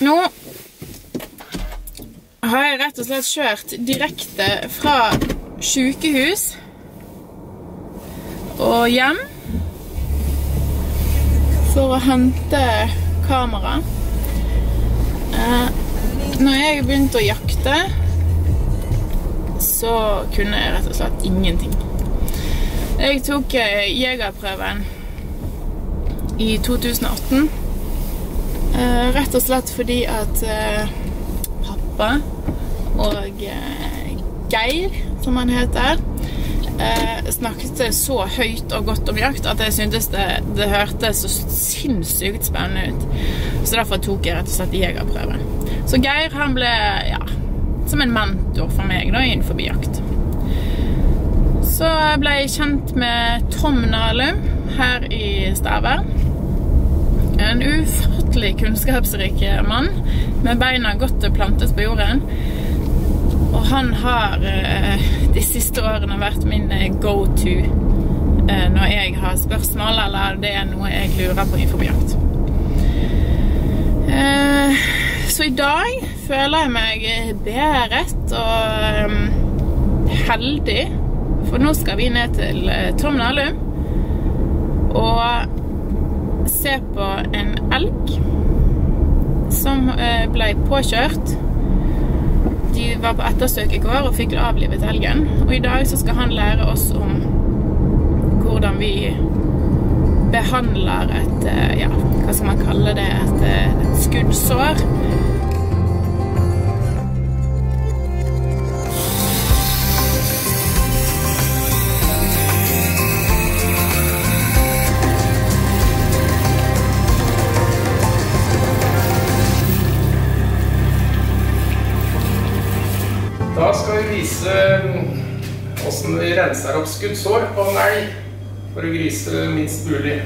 Nå har jeg rett og slett kjørt direkte fra sykehus og hjem for å hente kamera. Eh, når jeg begynte å jakte, så kunne jeg rett og slett ingenting. Jeg tok eh, jegerprøven i 2018. Eh, rett og slett fordi at eh, pappa og eh, Geir, som han heter, snakket så høyt og godt om jakt at jeg syntes det, det hørtes så sinnssykt spennende ut. Så derfor tok jeg rett og slett jegerprøven. Så Geir han ble ja, som en mentor for meg da, innenfor jakt. Så ble jeg kjent med Tom Nalum her i Stavern. En ufattelig kunnskapsrik mann med beina godt plantet på jorden. Og han har eh, de siste årene vært min eh, go-to eh, når jeg har spørsmål, eller det er noe jeg lurer på innenfor jakt. Så i dag føler jeg meg beæret og heldig, for nå skal vi ned til Tom Nallum og se på en elg som ble påkjørt de var på ettersøk i går og fikk avlivet elgen. Og i dag så skal han lære oss om hvordan vi behandler et Ja, hva skal man kalle det? Et, et skuddsår. Vi renser opp skuddsår på en elg for å grise minst mulig,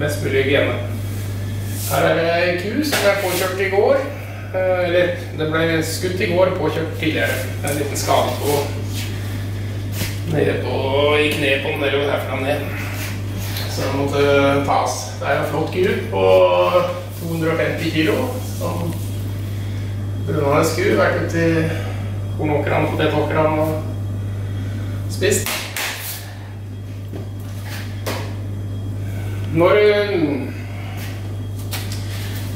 best mulig hygiene. Her er det ei ku som ble påkjørt i går. Eller, det ble skutt i går, påkjørt tidligere. Det er En liten skade på nede på, i kneet på den nedover herfra ned. Så den måtte tas. Det er en flott ku på 250 kilo. Som Brunane ku vært ute i kornåkrene, potetåkrene spist. Når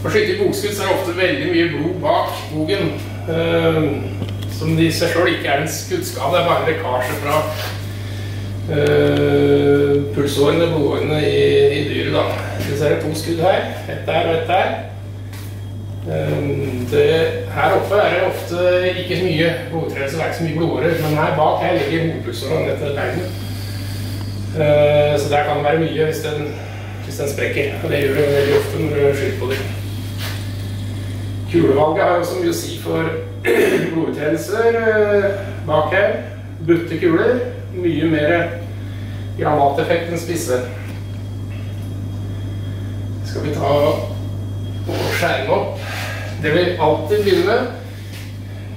å skyte i bogskudd, så er det ofte veldig mye blod bak bogen. Eh, som de seg sjøl ikke er en skuddskade, det er bare lekkasje fra eh, pulsårene, blodårene i, dyret. Så er det to skudd her. Ett der og ett der. Det, her oppe er det ofte ikke så mye blodtredelse, det er ikke så mye blodårer, men her bak her ligger hovedpulsåren til beinet. Så der kan det være mye hvis den, hvis den sprekker. Og det gjør det veldig ofte når du skyter på dem. Kulevalget har også mye å si for blodutredelser bak her. Butte kuler. Mye mer granateffekt enn spisse. Skal vi ta skjære opp. Det vil alltid begynne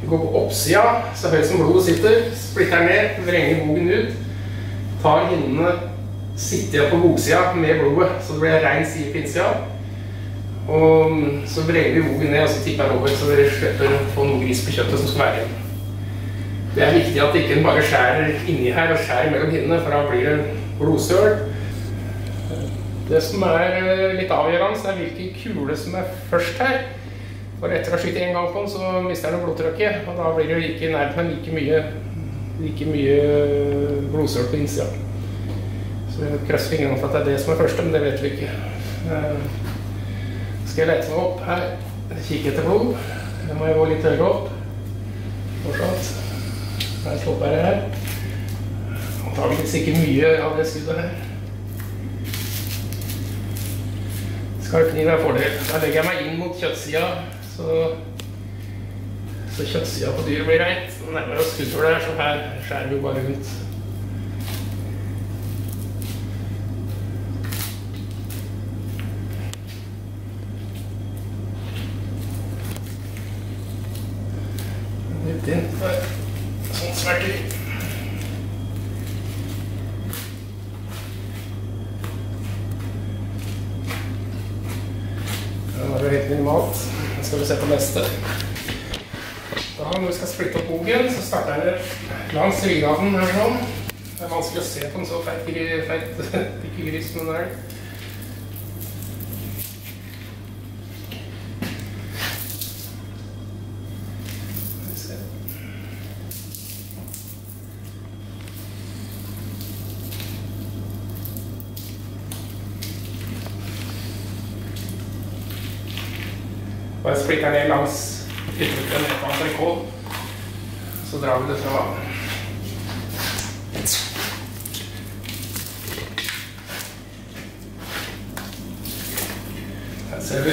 Gå på oppsida, så høyt som blodet sitter. Splitter ned, vrenger bogen ut. Tar hinnene sitter på bogsida med blodet, så det blir rein side på innsida. Og så vrenger vi bogen ned, og så tipper jeg over, så dere slipper å få noe gris på kjøttet som skal være igjen. Det er viktig at ikke en bare skjærer inni her og skjærer mellom hinnene, for da blir det blodsøl. Det som er litt avgjørende, er hvilken kule som er først her. For etter å ha skutt én gang på den, så mister den blodtrykket. Og da blir det like i nærheten like mye, like mye blodsøl på innsida. Så vi krysser fingrene for at det er det som er første, men det vet vi ikke. Skal jeg lete meg opp her, kikke etter blod. Det må jeg gå litt høyere opp. Fortsatt. Her stopper jeg her. Antakeligvis ikke mye av det skuddet her. Skarpkniv er fordel. Da legger jeg meg inn mot kjøttsida, så, så kjøttsida på dyret blir reit. Nærmere oss skuddsålet her, så her skjærer vi bare rundt. Litt inn for sånn smerter. Det var jo helt minimalt. skal vi se på neste. Da når vi skal splitte opp bogen, så starter jeg langs her sånn. Det er vanskelig å se på en så feit gri- feit ikke gris, men det det. Skal vi se. Bare splitter ned langs ytterkroppen ned på entrecôte. Så drar vi det fra ser vi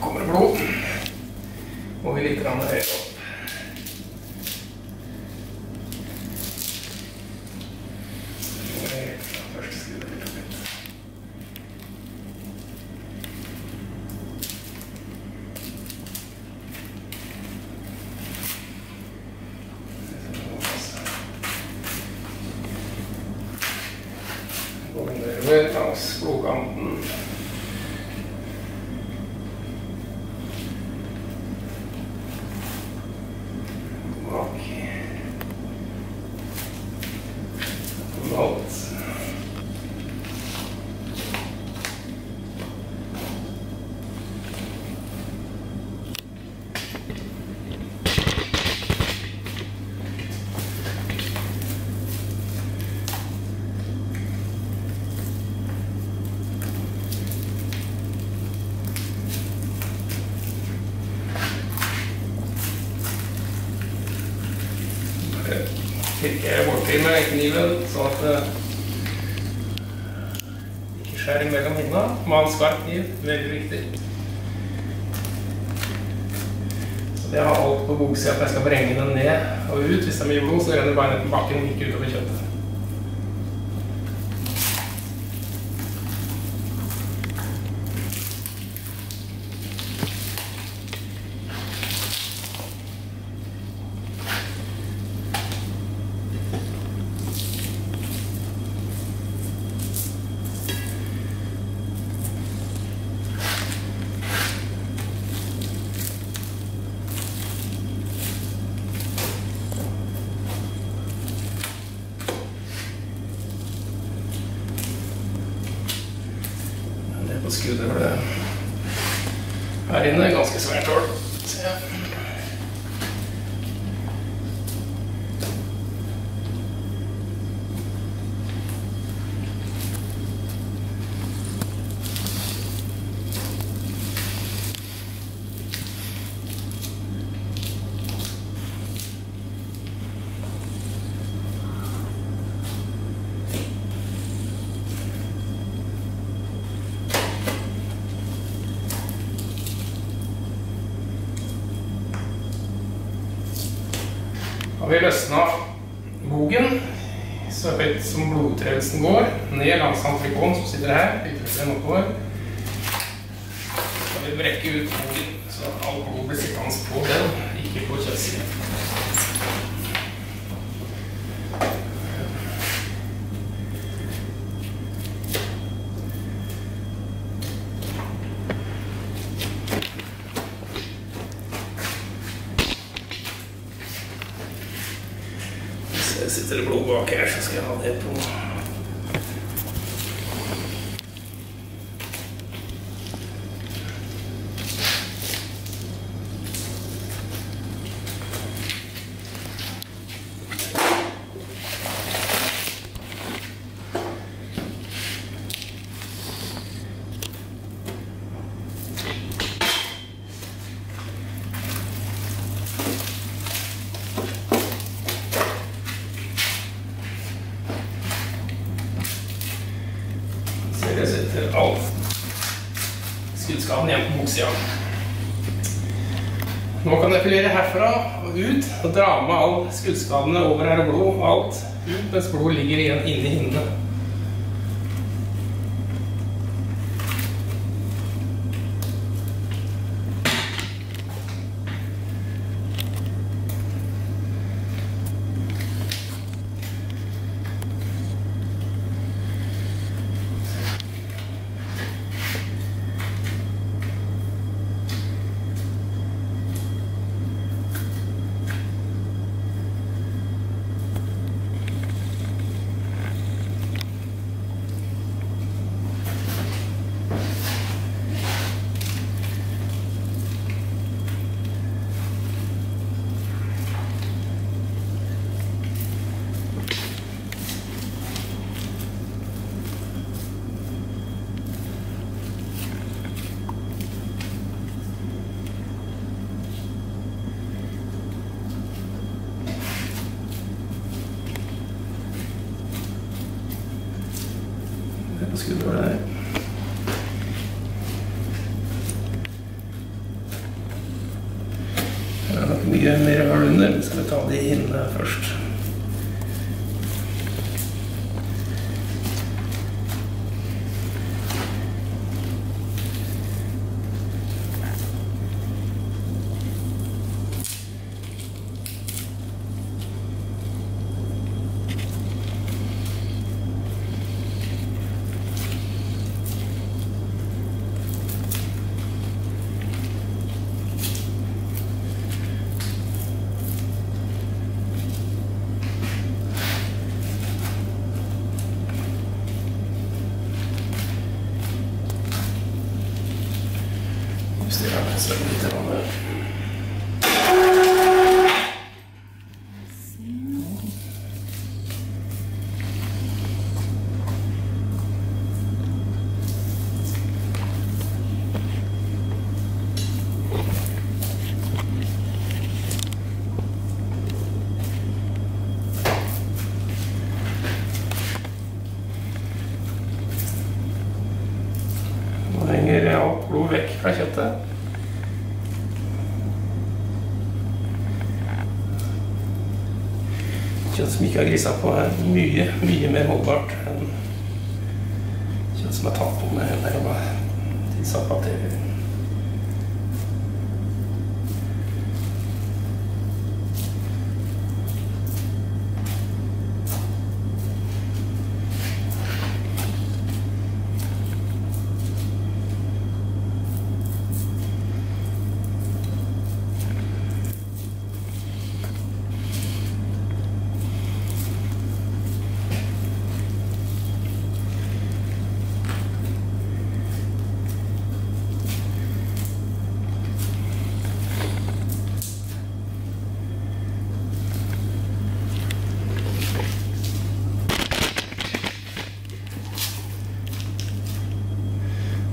kommer det blod. Og vi litt høyere opp. Først skrur vi litt. Går vi nedover langs blodkanten. Bak. Alt. Borti med kniven, sånn at det ikke skjærer mellom hendene. Mal skarp kniv, veldig viktig. Så det har alt på boksida, at jeg skal vrenge den ned og ut. Hvis er mye blod, så renner beinet på bakken, ikke utover kjøttet. Det er på skuddet for det. Her inne er ganske svært hull. Se. Har vi løsna bogen så høyt som blodutredelsen går, ned langs antrikonen som sitter her, ytterligere oppover. Så skal vi brekke ut bogen, så all blod blir sittende på den, ikke på kjøttsiden. Sitter blod her, så skal jeg ha det på Så jeg setter all boksida. Nå kan jeg filere herfra og ut og dra med all skuddskadene over her og blod. Alt ut, mens blod ligger igjen inni hinnene. Skal ta de hinnene først. Henger alt blod vekk fra kjøttet. Kjøtt som ikke er grisa på, er mye, mye mer holdbart enn kjøtt som er tatt på med hendene og tilsatt bakterier.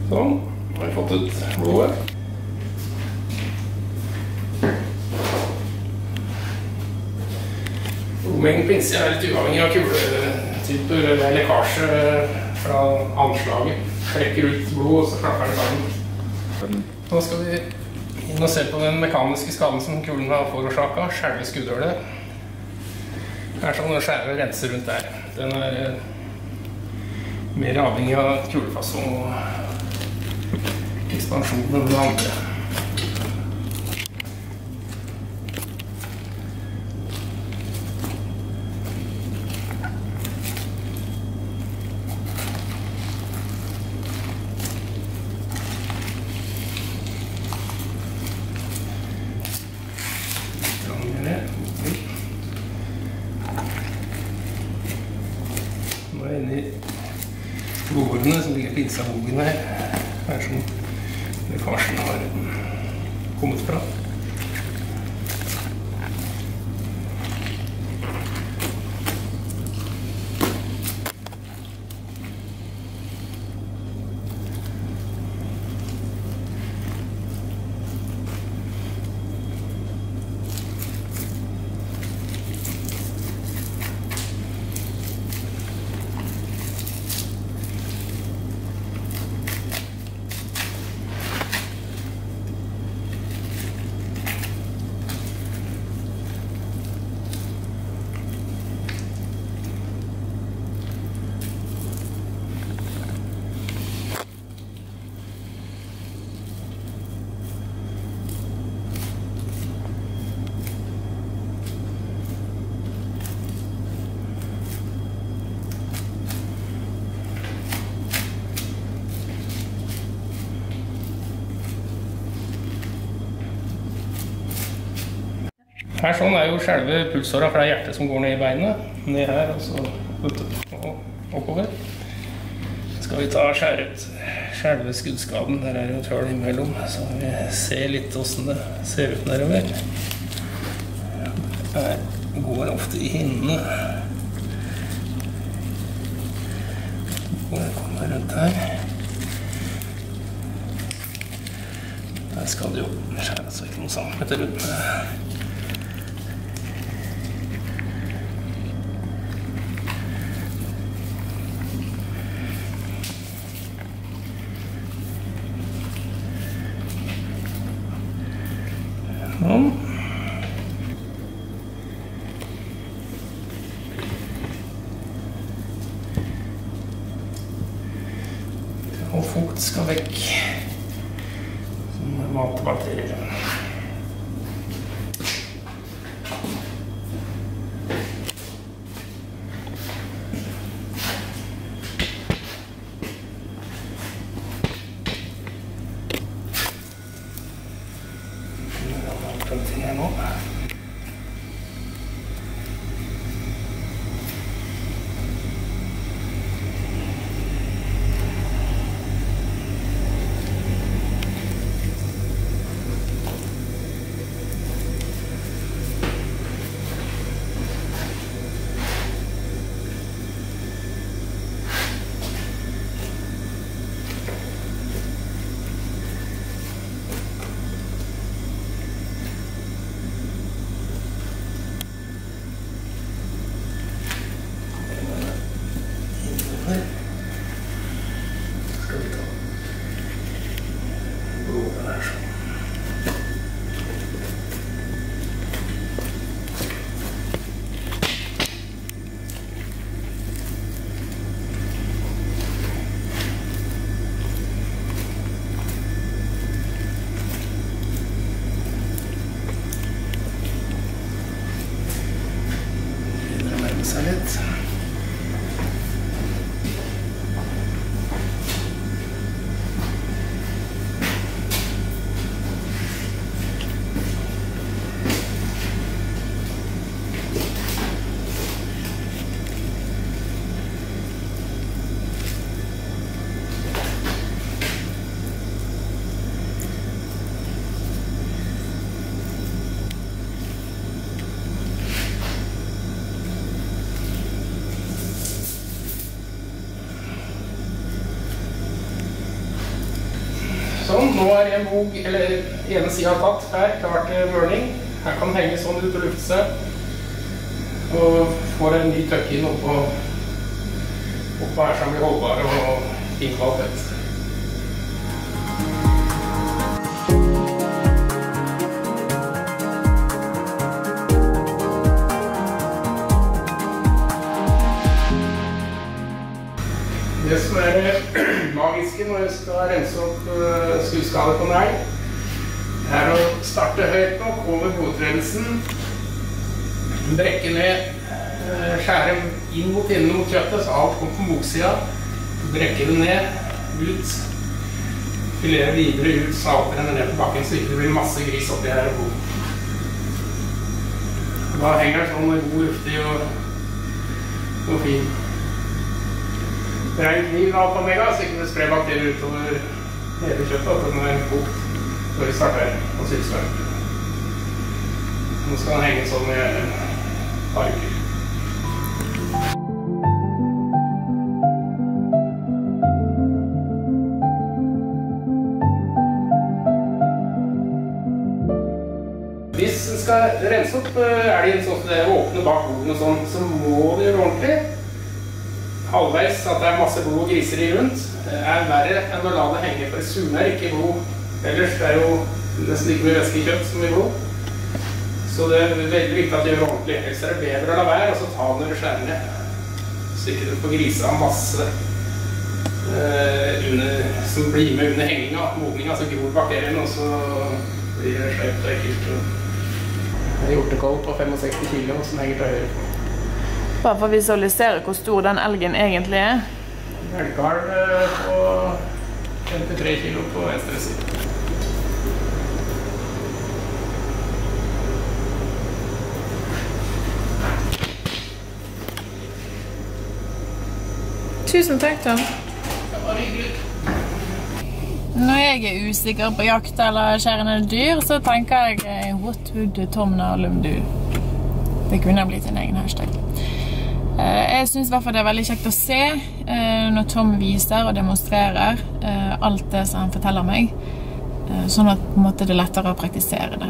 Sånn. Nå har vi fått ut blodet. Innsida er litt uavhengig av kuletyper eller lekkasje fra anslaget. Trekker ut blod, og så klapper det sammen. Nå skal vi inn og se på den mekaniske skaden som kulen har forårsaka. Skjelve skuddhullet. Det er sånn skjære og rense rundt der. Den er eh, mer avhengig av kulefasong og ekspansjon enn det andre. Nå er jeg inne i blodårene som ligger på innsida av bogen her. Det er som lekkasjen har kommet fra. Her sånn er jo selve pulsåra er hjertet som går ned i beinet. Ned her og så oppover. Skal vi ta og skjære ut selve skuddskaden. Der er det et hull imellom, så vi ser litt åssen det ser ut nedover. Her går ofte i hinnene. Det kommer rundt her. Der skal det jo skjæres vekk noen centimeter rundt. Og fukt skal vekk. Sånn. Her nå er en bog, eller ene sida tatt her, klar til burning. Her kan den henge sånn ut og lufte seg. Og får en ny tøkk inn oppå, oppå her som blir holdbare og fin magiske når du skal rense opp uh, skuddskade på en elg, er å starte høyt nok over blodtredelsen, brekke ned, uh, skjære inn mot innen mot kjøttet, så alt kommer på moksida, brekke det ned, ut, filere videre ut, så alt renner ned på bakken, så ikke det blir masse gris oppi her og. Da henger den sånn god, luftig og, og fin. Rein kniv med alfa omega, så ikke det sprer bakterier utover hele kjøttet. At den er kokt før vi starter på sylsvær. Nå skal den henge sånn i et par uker. Hvis en skal rense opp eh, elgen sånn at det åpner bak hoden og sånn, så må det gjøre ordentlig halvveis at det er masse blod og griser i rundt, er verre enn å la det henge, for det surner ikke blod ellers. Det er jo nesten like mye væske i kjøtt som i blod. Så det er veldig viktig at de gjør det ordentlig. Ellers er det bedre å la være, og så ta den under skjærer. Så ikke du får grisa masse eh, under, som blir med under henginga, modninga, så gror bakterien, og så blir det skjevt og ekkelt. Hjortekoll på 65 kg som henger til høyre. Bare for å visualisere hvor stor den elgen egentlig er. Elgkalv på 53 kilo på venstre side. Tusen takk, Tom. Når jeg er usikker på jakt eller skjærende dyr, så tenker jeg eh, What would Tom Nalum do? Det kunne blitt en egen hashtag. Eh, Jeg syns det er veldig kjekt å se eh, når Tom viser og demonstrerer eh, alt det som han forteller meg, sånn at det er lettere å praktisere det.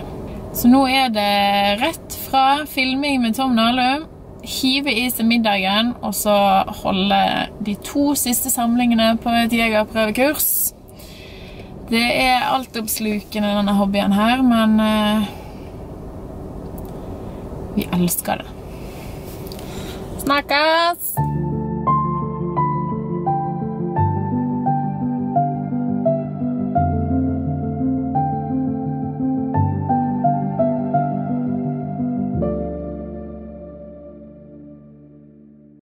Så nå er det rett fra filming med Tom Nalum, hive i seg middagen og så holde de to siste samlingene på et jegerprøvekurs. Det er altoppslukende, denne hobbyen her, men vi elsker det. macas